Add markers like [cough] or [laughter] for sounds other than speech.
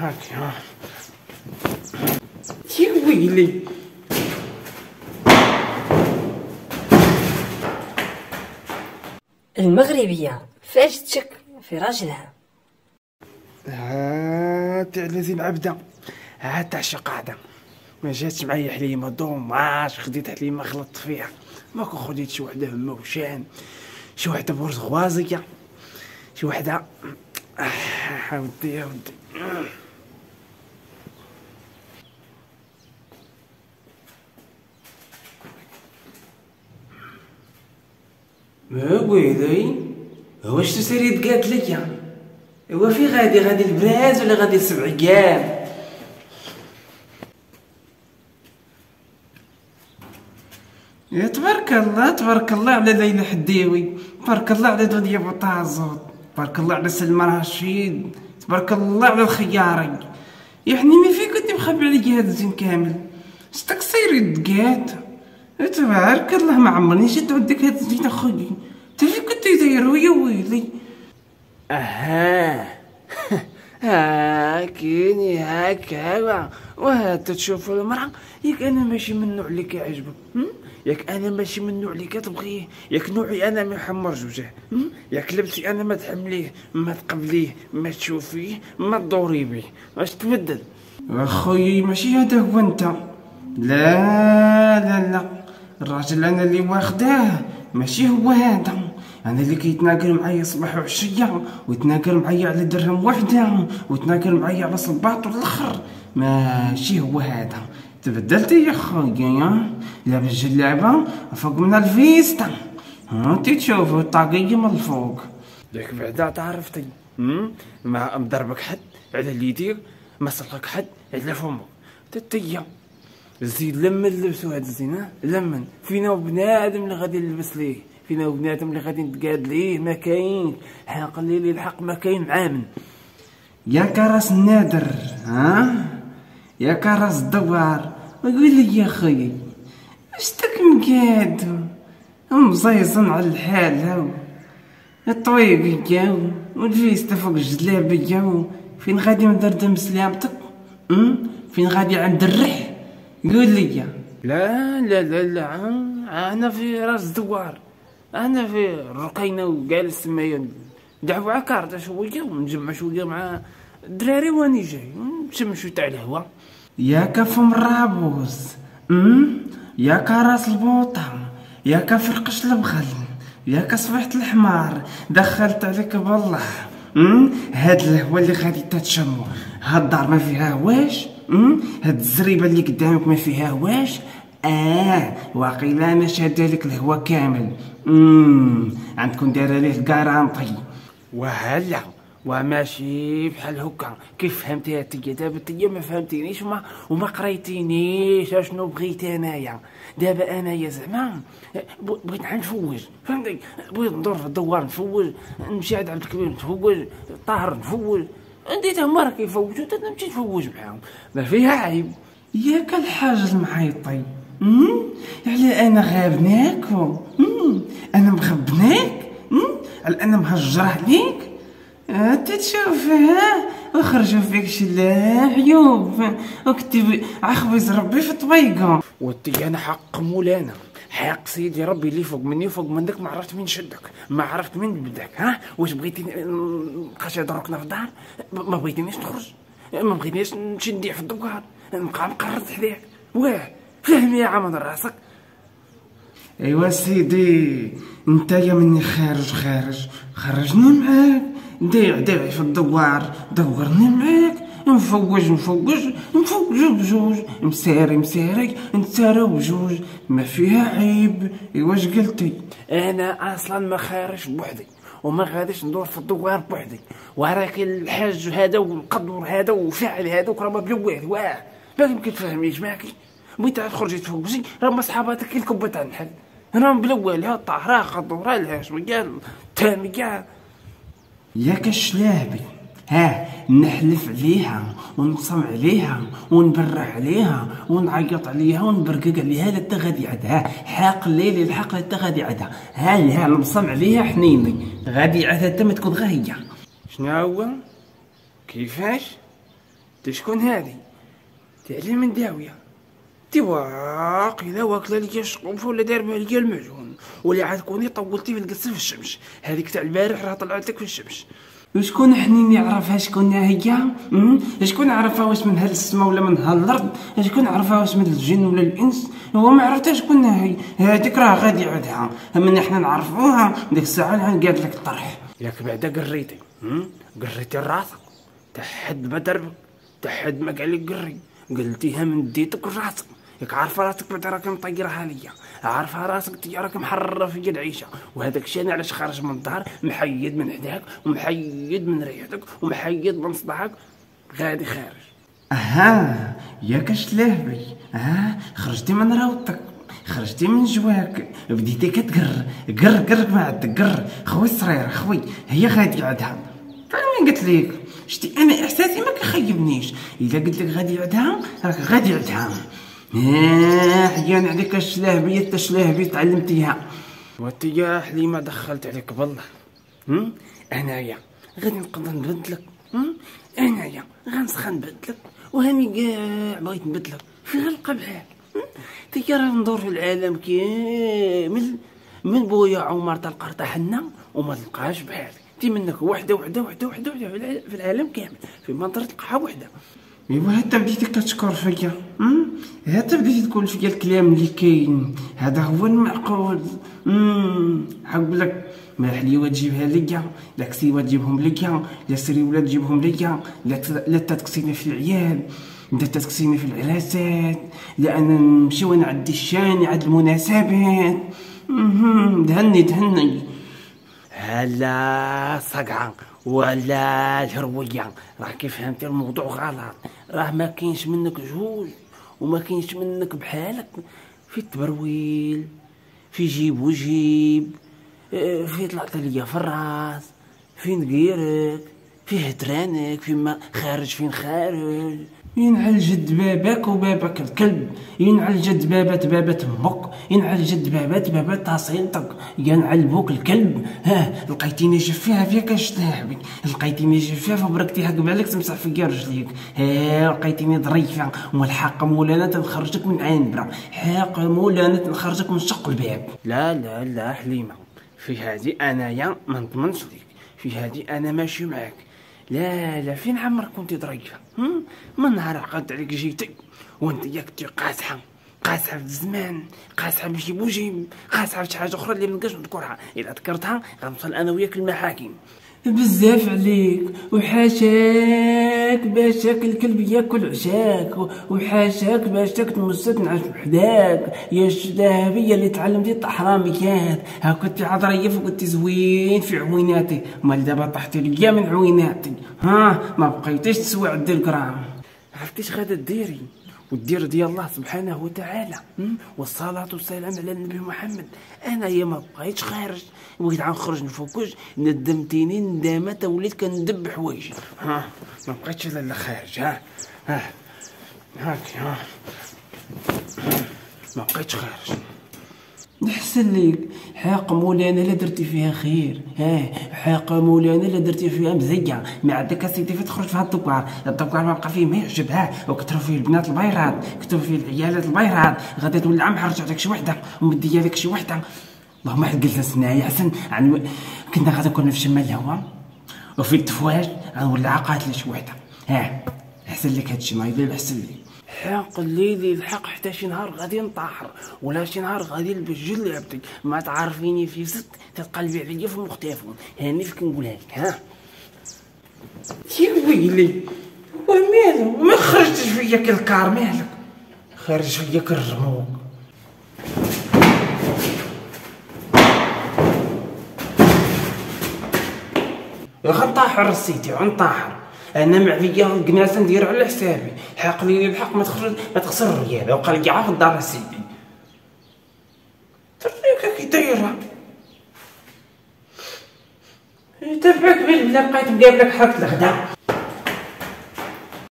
هاك ها. يا ويلي. المغربية. فاش تشك في راجلها؟ هات على زين عبدة. هات تعشق قاعدة. ما جاتش معايا حليمة دوماش خديت حليمة غلطت فيها. ما كون خديت شي وحدة هما وشان. شي وحدة بورزغوازية شي وحدة. آه، ودي يا ودي ويلي واش تسيري تقات ليا هو في غادي غادي البراز ولا غادي السبع أيام يا تبارك الله تبارك الله على ليلى حديوي تبارك الله على دنيا بوطازوط تبارك الله على سلمى رشيد تبارك الله على الخياري يعني ما في كنت مخبي عليا هذا الزين كامل ستك سيري دقات تبارك الله ما عمرني شد ودك هذا الزين أخوي تفي كنت يديروا يا ويلي؟ أها. [laughs] هاكيني هكا وهات تشوف المرأة؟ ياك أنا ماشي من النوع اللي كيعجبك؟ ياك أنا ماشي من النوع اللي كتبغيه. ياك نوعي أنا ما يحمر جوجه هم؟ ياك لبسي أنا ما تحمليه ما تقبليه ما تشوفيه ما تدوري بيه. واش تبدل؟ أخوي ماشي هذا هو أنت. لا لا لا. الراجل أنا اللي واخداه ماشي هو هذا. أنا اللي كيتناقل معايا صباح وعشية ويتناقل معايا على درهم وحده ويتناقل معايا على صباط والاخر ماشي هو هذا. تبدلت يا خويا لابس جلابه فوق من الفيستا. انت تشوفوا الطاقية من الفوق. ياك بعدا تعرفتي؟ ما مضربك حد على اللي يدير ما سلقك حد على فمك. تتيا. زيد لمن لبسو هاد الزين؟ لمن فينا بنادم اللي غادي نلبس ليه فينا بنادم اللي غادي نتقاد ليه ما كاين حق اللي الحق ما كاين معامن يا كراس النادر ها؟ يا كراس الدوار قول لي يا خويا اش تك مقاد مزيزن على الحال هاو. الطويبية والفيستا فوق الجلابية فين غادي مدردم سلامتك؟ فين غادي عند الرح قول لي لا لا لا لا أنا في راس دوار. أنا في الرقينه وجالس تمايا دعوة كارطة شوية ونجمع شوية مع الدراري وأني جاي. نشم شوية تاع الهوا يا كف مرابوس أم؟ يا كراس البوطة يا كفرقش البخل يا كصبيحة الحمار. دخلت عليك بالله؟ هاد الهوا اللي غادي تتشمو هاد الدار ما فيها واش؟ هاد الزريبة اللي قدامك ما فيها واش؟ آه واقيلا أنا شادة لك الهوا كامل. امم عندكم دايرة ليه الكارانطي وهلا وماشي بحال هكا. كيف فهمتيها تيا دابا تيا ما فهمتينيش وما وما قريتينيش. أشنو بغيت أنايا؟ دابا أنايا زعما بغيت نفوج فهمتي؟ بغيت ندور في الدوار نفوج نمشي عند عبد الكبير نفوج طاهر نفوج انت هما راه كيفوجوا انت نمشي نفوج معاهم. ما فيها عيب. ياك الحاج المعيطي؟ على أنا غابناك أمم؟ أنا مخبناك؟ على أنا مهجر عليك. انت تشوف ها؟ وخرجوا فيك شي عيوب. وكتب عخبز ربي في طبيقة. ودي أنا حق مولانا. حق سيدي ربي اللي فوق مني وفوق منك ما عرفت مين شدك ما عرفت مين بدك ها؟ واش بغيتي نبقاش يضركنا في الدار؟ ما بغيتينيش نخرج ما بغيتينيش نمشي نديع في الدوار نبقى مقرد حداك واه فهم يا عمد راسك. أيوا سيدي أنت يا مني خارج خارج خرجني معاك. دايع دايع في الدوار دورني معاك. نفوج نفوج نفوج بجوج مساري مساري نتسارى بجوج ما فيها عيب. واش قلتي؟ أنا أصلا ما خارج بوحدي وما غاديش ندور في الدوار بوحدي. وراك الحاج هذا والقدور هذا وفاعل هذا وراه ما والو. واه باغي ما كتفهمنيش معاكي بغيت تخرجي تفوقي راه صحاباتك بلا والو طاح راه قدور راه الهاشم كاع تامي كاع ياك الشلابي ها نحلف عليها ونقسم عليها ونبرع عليها ونعيط عليها ونبرقق عليها لتا غادي عدها حاق الليل الحق لتا غادي عدها ها ها نبصم عليها حنيني غادي عاد حتى ما تكون غا هي شنو هو؟ كيفاش؟ انت شكون هادي تعلم من داوية. تواق إذا واكلة ليا الشقوفه ولا داربها ليا المعجون. ولا عاد كوني طولتي في القصة في الشمس. هذيك تاع البارح راه طلعت لك في الشمس. وشكون حنين يعرفها شكون هي؟ شكون عرفها واش من هاد السما ولا من هاد الأرض؟ شكون عرفها واش من الجن ولا الإنس؟ هو ما عرفتها شكون هي. هذيك راه غادي يعودها. اما حنا نعرفوها ديك الساعة نقاد لك الطرح ياك بعدا قريتي؟ قريتي راسك تحد ما دربك تحد ما قال لك قري. قلتيها من ديتك راسك ياك عارفه راسك بعدا راك مطيرها ليا عارفه راسك راك محرره في العيشه وهذاك الشيء أنا علاش خارج من الدار؟ محيد من حداك ومحيد من ريحتك ومحيد من صداعك غادي خارج. أها ياك شلهبي ها خرجتي من راوتك خرجتي من جواك. بديتي كتقر. قر قر ما عندك قر. خوي الصغير خوي. هي غادي عندها من قلت لك؟ شتي أنا إحساسي ما كيخيبنيش. إلا قلت لك غادي يعدها راك غادي يعدها. آه حيان عليك الشلاهبية انت الشلاهبية تعلمتيها. وانت يا حليمة دخلت عليك بالله؟ أنايا. غادي نقدر نبدلك؟ أنايا. غنسخن نبدلك. وهاني كاع بغيت نبدلك. في غلقة بحال. تيا راه ندور في العالم كامل من بويا عمر تلقى حنا وما تلقاهاش بحالك تي منك وحدة وحدة وحدة وحدة في العالم كامل. في منطقه تلقاها وحدة. ايوا حتى بديتي كتشكر فيا. حتى بديتي تقول فيا الكلام اللي كاين. هذا هو المعقول. نقول لك ما حليوه تجيبها ليا. لا كسيوه تجيبهم ليا. لا سريوله تجيبهم ليا. لا لا تكسيني في العيال. لا تكسيني في العراسات. لا أنا نمشي ونعدي الشاني عاد المناسبات. دهني دهني. هلا صقعة. ولا الهروية راه كيف فهمتي الموضوع غلط. راه ما كاينش منك جوج وما كاينش منك بحالك. في التبرويل في جيب وجيب آه، في طلعت ليا في الراس في نقيرك في هترانك فيما خارج فين خارج. ينعل جد باباك وباباك الكلب ينعل جد بابات بابات أمك ينعل جد بابات بابات تصيلتك ينعل بوك الكلب. ها لقيتيني جفيها فيك بك لقيتيني جفيها فبركتي هكا بالك تمسح في رجليك. ها لقيتيني ظريفه والحق مولانا تنخرجك من عين برا. حق مولانا تنخرجك من شق الباب. لا لا لا حليمة. في هذه أنايا ما نضمنش ليك. في هذه أنا ماشي معاك. لا لا فين عمرك كنتي ضريفه من نهار عقدت عليك جيتي وانت ياك كنتي قاسحة قاسحة في الزمان قاسحة بشي بوجيم قاسحة في شي حاجة أخرى اللي منقدرش نذكرها اذا ذكرتها غنوصل أنا وياك المحاكم بزاف عليك. وحاشاك باشاك الكلب ياكل عشاك. وحاشاك باشاك تمسك نعاش بحداك يا الشذهبية اللي تعلمتي الطحراميات ها كنت عضريف وكنت زوين في عويناتي. مال دابا طحتي ليا من عويناتي. ها ما بقيتيش تسوي عند الجرام عرفتيش غادا ديري. والدير ديال الله سبحانه وتعالى. والصلاة والسلام على النبي محمد. أنا يا ما بقيتش خارج. بغيت نخرج نفوكوش ندمتيني ندامة وليت كندب حوايجي ها ما بقيتش لا خارج. ها ها هاك ها. ما بقيتش خارج. نحسن ليك. حاق مولانا لا درتي فيها خير. ها حاق مولانا لا درتي فيها مزية. ما عندك اسيدي في تخرج في هاد الدكوار الدكوار ما بقى فيه ما يعجب ها وكثروا فيه البنات البيرات كثروا فيه العيالات البيرات غادي تولي عم حرج عليك شي وحدة ومدية لك شي وحدة. اللهم حد قلت سنايا حسن. عن كنا غادي نكون في شمال الهواء وفي التفواج غنولي قاتله شي وحدة. ها احسن لك هادشي ما يدير احسن لك حق الليل الحق حتى شي نهار غادي نطاحر ولا شي نهار غادي نلبس جل لعبتك. ما تعرفيني في ست تتقلبي عليا في المختلفون. هاني فين كنقولها لك ها؟ يا ويلي ومالو ما خرجتش فيا كالكار مالك؟ خرج فيا كالرموق. غنطاحر سيدي غنطاحر. أنا مع فيا قناصه ندير على حسابي. حق لي الحق ما تخرج ما تخسر الريال وقال لي عارف الدار سيدي. تريك كي دايرة. تبعك بالله بقيت مقابلك حق الغدا